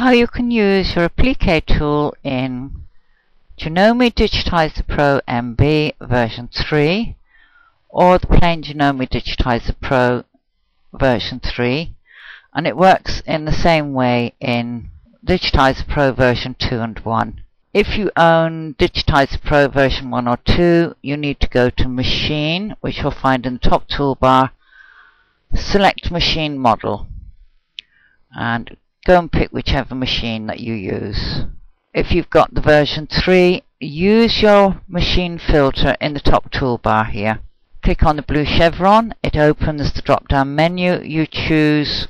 how you can use your applique tool in Janome Digitizer Pro MB version 3 or the plain Janome Digitizer Pro version 3 and it works in the same way in Digitizer Pro version 2 and 1. If you own Digitizer Pro version 1 or 2 you need to go to Machine which you'll find in the top toolbar. Select Machine Model. And go and pick whichever machine that you use. If you've got the version 3, use your machine filter in the top toolbar here. Click on the blue chevron, it opens the drop down menu, you choose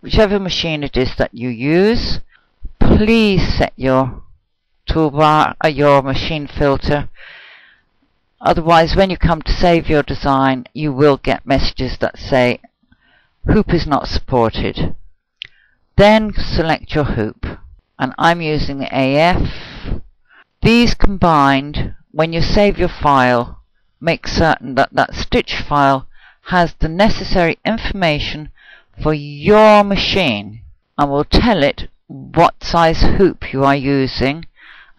whichever machine it is that you use. Please set your toolbar, uh, your machine filter Otherwise, when you come to save your design, you will get messages that say hoop is not supported. Then select your hoop. And I'm using the AF. These combined, when you save your file, make certain that that stitch file has the necessary information for your machine and will tell it what size hoop you are using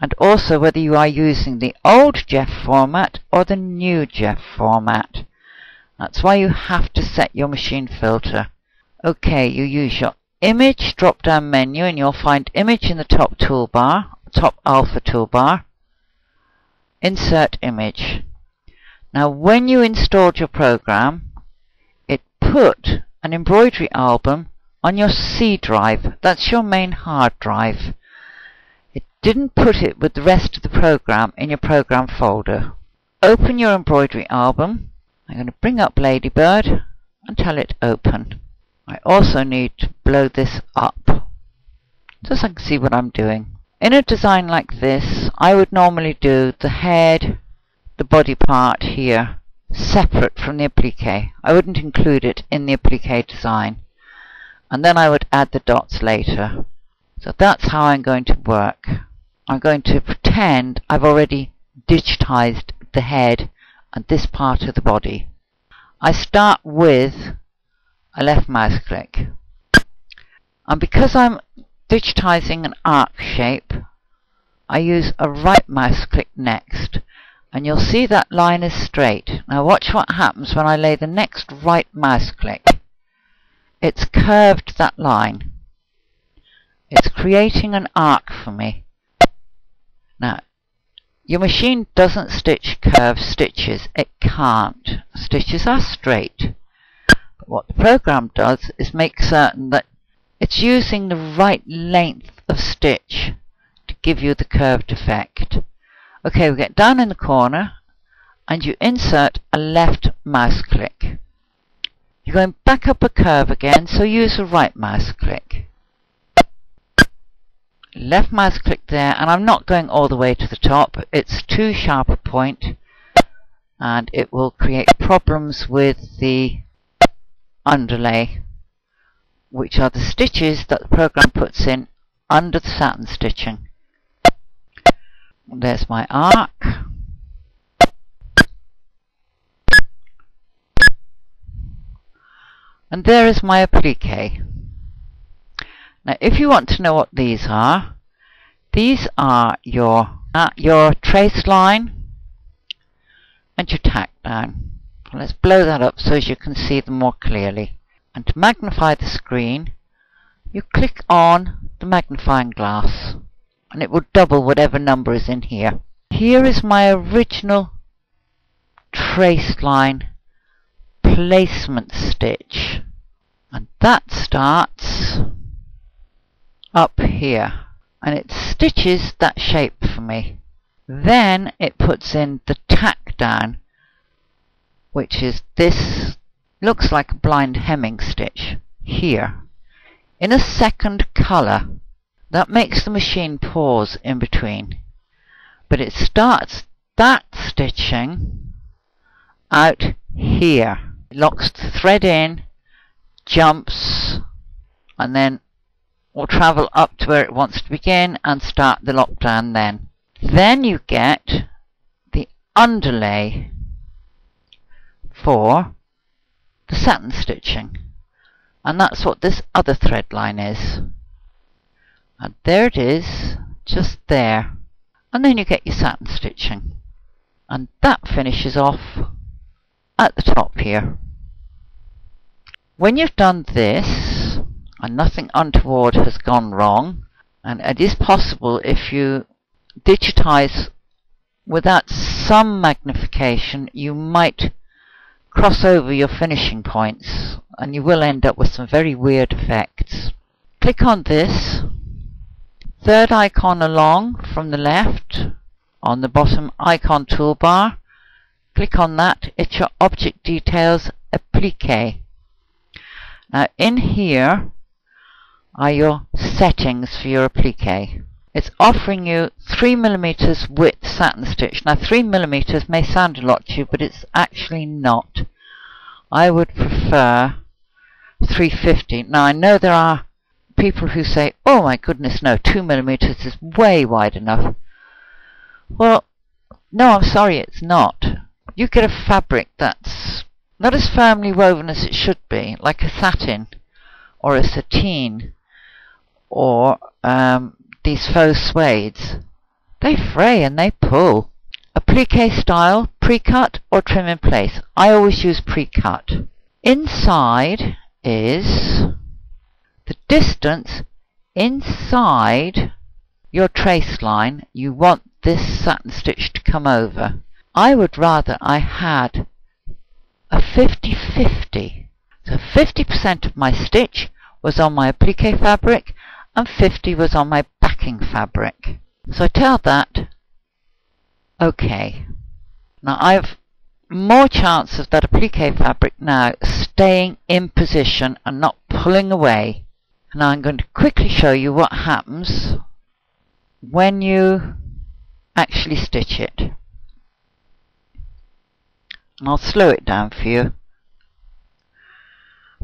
and also whether you are using the old JEF format or the new JEF format. That's why you have to set your machine filter. Okay, you use your image drop down menu and you'll find image in the top toolbar, top alpha toolbar. Insert image. Now when you installed your program, it put an embroidery album on your C drive. That's your main hard drive. It didn't put it with the rest of the program in your program folder. Open your embroidery album. I'm going to bring up Ladybird and tell it open. I also need to blow this up just so I can see what I'm doing. In a design like this, I would normally do the head, the body part here, separate from the applique. I wouldn't include it in the applique design. And then I would add the dots later. So that's how I'm going to work. I'm going to pretend I've already digitized the head and this part of the body. I start with a left mouse click. And because I'm digitizing an arc shape, I use a right mouse click next. And you'll see that line is straight. Now watch what happens when I lay the next right mouse click. It's curved that line. It's creating an arc for me. Now, your machine doesn't stitch curved stitches. It can't. Stitches are straight. What the program does is make certain that it's using the right length of stitch to give you the curved effect. Okay, we get down in the corner and you insert a left mouse click. You're going back up a curve again, so use a right mouse click. Left mouse click there, and I'm not going all the way to the top. It's too sharp a point, and it will create problems with the underlay, which are the stitches that the program puts in under the satin stitching. There's my arc. And there is my applique. Now if you want to know what these are, these are your, uh, your trace line and your tack down. Let's blow that up so as you can see them more clearly. And to magnify the screen, you click on the magnifying glass and it will double whatever number is in here. Here is my original trace line placement stitch and that starts up here and it stitches that shape for me. Then it puts in the tack down which is this looks like a blind hemming stitch here in a second color that makes the machine pause in between. But it starts that stitching out here. It locks the thread in jumps and then will travel up to where it wants to begin and start the lockdown then. Then you get the underlay for the satin stitching and that's what this other thread line is. And there it is, just there. And then you get your satin stitching. And that finishes off at the top here. When you've done this, and nothing untoward has gone wrong, and it is possible if you digitize without some magnification, you might cross over your finishing points and you will end up with some very weird effects. Click on this, third icon along from the left on the bottom icon toolbar. Click on that, it's your object details applique. Now in here are your settings for your applique. It's offering you 3mm width satin stitch. Now 3mm may sound a lot to you, but it's actually not. I would prefer 350. Now I know there are people who say, oh my goodness no, 2mm is way wide enough. Well, no, I'm sorry, it's not. You get a fabric that's not as firmly woven as it should be, like a satin or a sateen or um, these faux suedes. They fray and they pull. Applique style, pre-cut or trim in place. I always use pre-cut. Inside is the distance inside your trace line you want this satin stitch to come over. I would rather I had a 50-50. So 50% of my stitch was on my applique fabric and 50 was on my backing fabric. So I tell that, okay. Now I've more chance of that applique fabric now staying in position and not pulling away. And I'm going to quickly show you what happens when you actually stitch it. And I'll slow it down for you.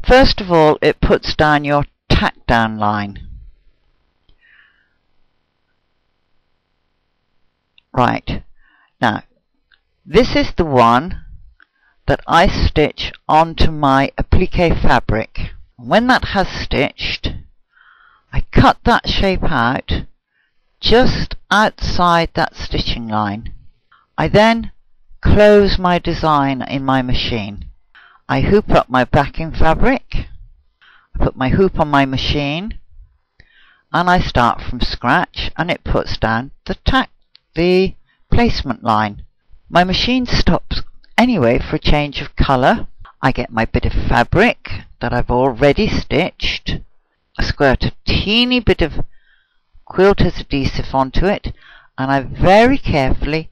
First of all, it puts down your tack down line. Right. Now, this is the one that I stitch onto my applique fabric. When that has stitched, I cut that shape out just outside that stitching line. I then close my design in my machine. I hoop up my backing fabric, I put my hoop on my machine, and I start from scratch and it puts down the tack the placement line. My machine stops anyway for a change of colour. I get my bit of fabric that I've already stitched. I squirt a teeny bit of quilter's adhesive onto it and I very carefully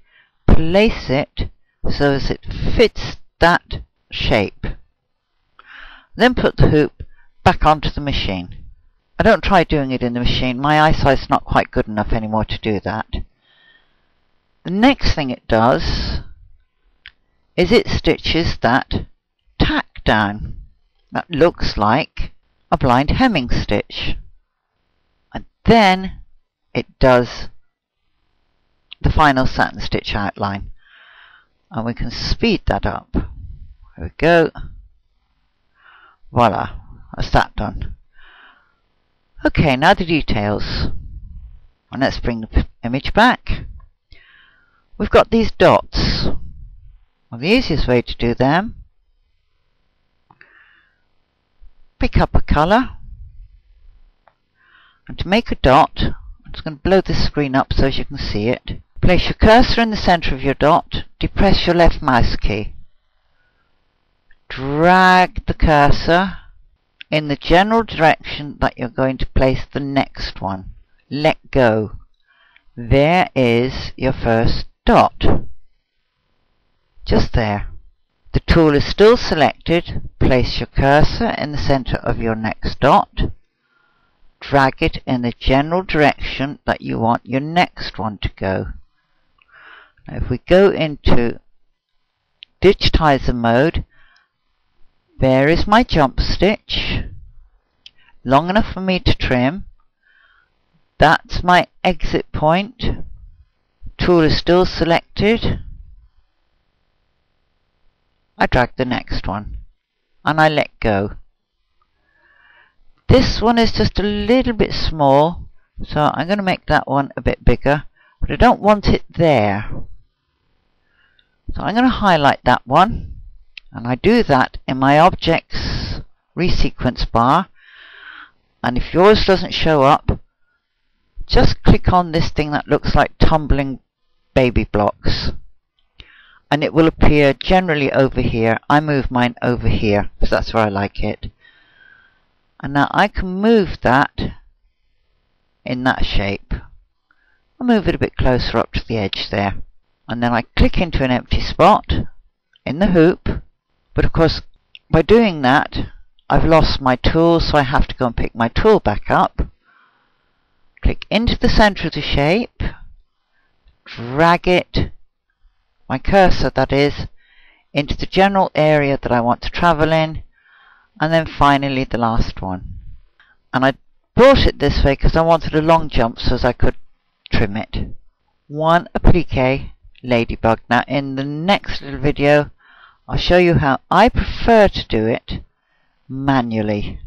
place it so as it fits that shape. Then put the hoop back onto the machine. I don't try doing it in the machine. My eyesight's not quite good enough anymore to do that. The next thing it does is it stitches that tack down. That looks like a blind hemming stitch. And then it does the final satin stitch outline. And we can speed that up. There we go. Voila, that's that done. Okay, now the details. And let's bring the image back. We've got these dots. Well, the easiest way to do them, pick up a colour, and to make a dot, I'm just going to blow this screen up so as you can see it. Place your cursor in the centre of your dot, depress your left mouse key. Drag the cursor in the general direction that you're going to place the next one. Let go. There is your first dot. Just there. The tool is still selected. Place your cursor in the center of your next dot. Drag it in the general direction that you want your next one to go. Now if we go into digitizer mode, there is my jump stitch, long enough for me to trim. That's my exit point tool is still selected. I drag the next one and I let go. This one is just a little bit small So I'm going to make that one a bit bigger, but I don't want it there. So I'm going to highlight that one, and I do that in my Objects Resequence bar, and if yours doesn't show up, just click on this thing that looks like tumbling baby blocks and it will appear generally over here. I move mine over here because that's where I like it. And now I can move that in that shape. I'll move it a bit closer up to the edge there. And then I click into an empty spot in the hoop. But of course, by doing that, I've lost my tool, so I have to go and pick my tool back up. Click into the center of the shape, drag it, my cursor that is, into the general area that I want to travel in, and then finally the last one. And I brought it this way because I wanted a long jump so as I could trim it. One applique ladybug. Now in the next little video I'll show you how I prefer to do it manually.